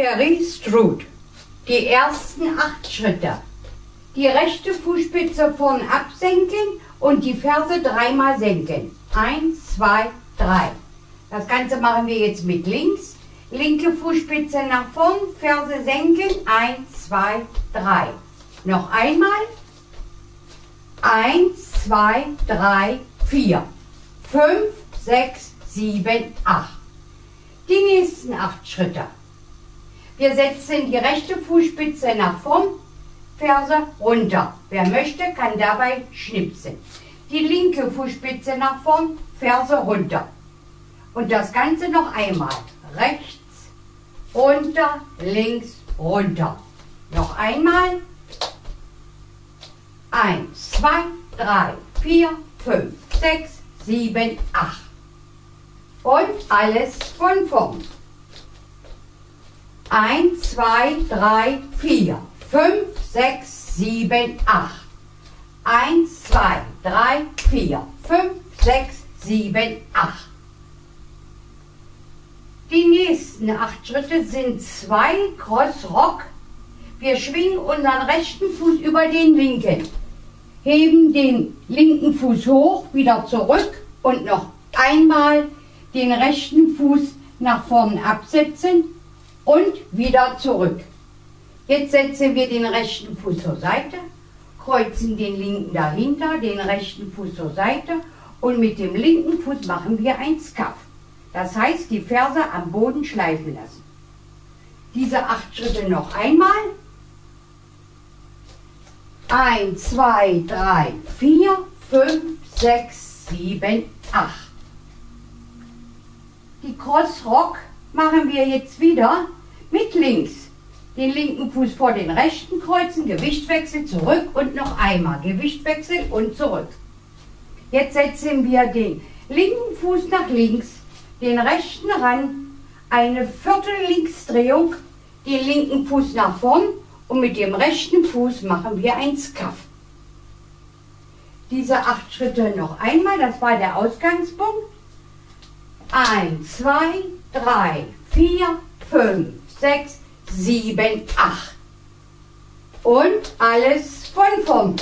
Perry Stroot. Die ersten acht Schritte. Die rechte Fußspitze vorn absenken und die Ferse dreimal senken. Eins, zwei, drei. Das Ganze machen wir jetzt mit links. Linke Fußspitze nach vorn, Ferse senken. Eins, zwei, drei. Noch einmal. Eins, zwei, drei, vier, fünf, sechs, sieben, acht. Die nächsten acht Schritte. Wir setzen die rechte Fußspitze nach vorn, Ferse runter. Wer möchte, kann dabei schnipsen. Die linke Fußspitze nach vorn, Ferse runter. Und das Ganze noch einmal. Rechts, runter, links, runter. Noch einmal. Eins, zwei, drei, vier, fünf, sechs, sieben, acht. Und alles von vorn. Eins, zwei, drei, vier, fünf, sechs, sieben, acht. Eins, zwei, drei, vier, fünf, sechs, sieben, acht. Die nächsten acht Schritte sind zwei Cross-Rock. Wir schwingen unseren rechten Fuß über den linken, heben den linken Fuß hoch, wieder zurück und noch einmal den rechten Fuß nach vorne absetzen und wieder zurück. Jetzt setzen wir den rechten Fuß zur Seite, kreuzen den linken dahinter, den rechten Fuß zur Seite und mit dem linken Fuß machen wir ein Skaff. Das heißt, die Ferse am Boden schleifen lassen. Diese acht Schritte noch einmal. Eins, zwei, drei, vier, fünf, sechs, sieben, acht. Die Crossrock machen wir jetzt wieder mit links. Den linken Fuß vor den rechten kreuzen, Gewichtwechsel zurück und noch einmal Gewichtwechsel und zurück. Jetzt setzen wir den linken Fuß nach links, den rechten ran, eine Viertellinksdrehung, den linken Fuß nach vorn und mit dem rechten Fuß machen wir ein Skaff. Diese acht Schritte noch einmal, das war der Ausgangspunkt. Eins, zwei, drei, vier, fünf, sechs, sieben, acht. Und alles von vorn.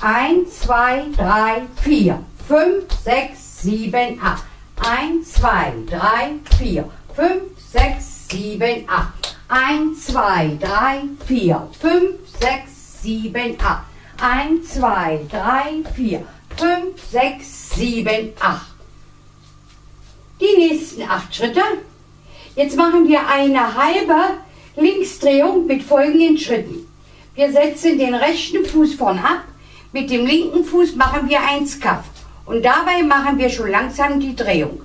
Eins, zwei, drei, vier, fünf, sechs, sieben, acht. 1, 2, 3, 4, 5, 6, 7, 8. 1, 2, 3, 4, 5, 6, 7, 8. 1, 2, 3, 4, 5, 6, 7, 8. Die nächsten acht Schritte. Jetzt machen wir eine halbe Linksdrehung mit folgenden Schritten. Wir setzen den rechten Fuß vorn ab. Mit dem linken Fuß machen wir ein Skaff. Und dabei machen wir schon langsam die Drehung.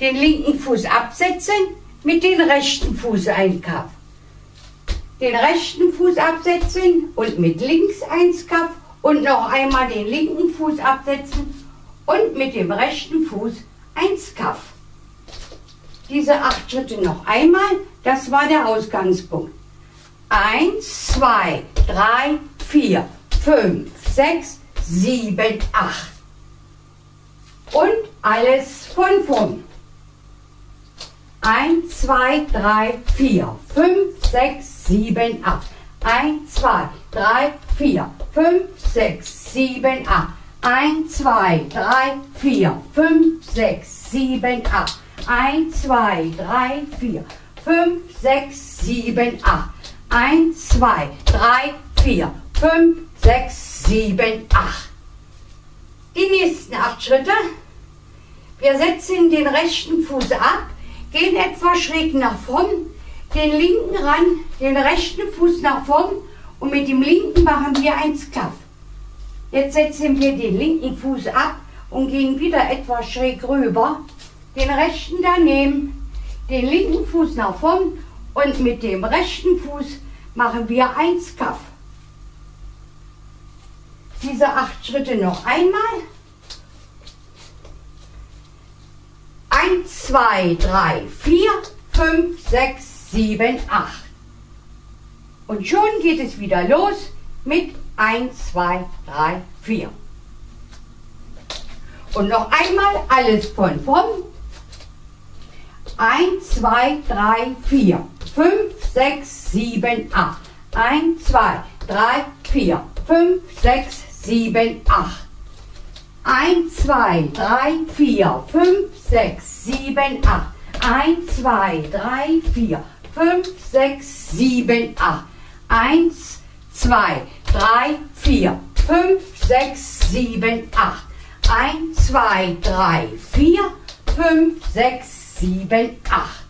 Den linken Fuß absetzen, mit dem rechten Fuß ein Kaff. Den rechten Fuß absetzen und mit links ein Kaff und noch einmal den linken Fuß absetzen und mit dem rechten Fuß ein Kaff. Diese acht Schritte noch einmal, das war der Ausgangspunkt. Eins, zwei, drei, vier, fünf, sechs, 7, 8. Und alles von vorn. 1, 2, 3, 4, 5, 6, 7, 8. 1, 2, 3, 4, 5, 6, 7, 8. 1, 2, 3, 4, 5, 6, 7, 8. 1, 2, 3, 4, 5, 6, 7, 8. 1, 2, 3, 4, 5, 6, 7, 8. Die nächsten acht Schritte. Wir setzen den rechten Fuß ab, gehen etwa schräg nach vorn, den linken ran, den rechten Fuß nach vorn und mit dem linken machen wir ein Skaff. Jetzt setzen wir den linken Fuß ab und gehen wieder etwa schräg rüber, den rechten daneben, den linken Fuß nach vorn und mit dem rechten Fuß machen wir ein Skaff diese acht Schritte noch einmal. Eins, zwei, drei, vier, fünf, sechs, sieben, acht. Und schon geht es wieder los mit eins, zwei, drei, vier. Und noch einmal alles von vorn. 1, 2, 3, 4, 5, 6, 7, 8. 1, 2, 3, 4, 5, 6, 7, 8. 1, 2, 3, 4, 5, 6, 7, 8. 1, 2, 3, 4, 5, 6, 7, 8. 1, 2, 3, 4, 5, 6, 7, 8. 1, 2, 3, 4, 5, 6, 7, 8.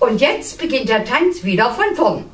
Und jetzt beginnt der Tanz wieder von vorn.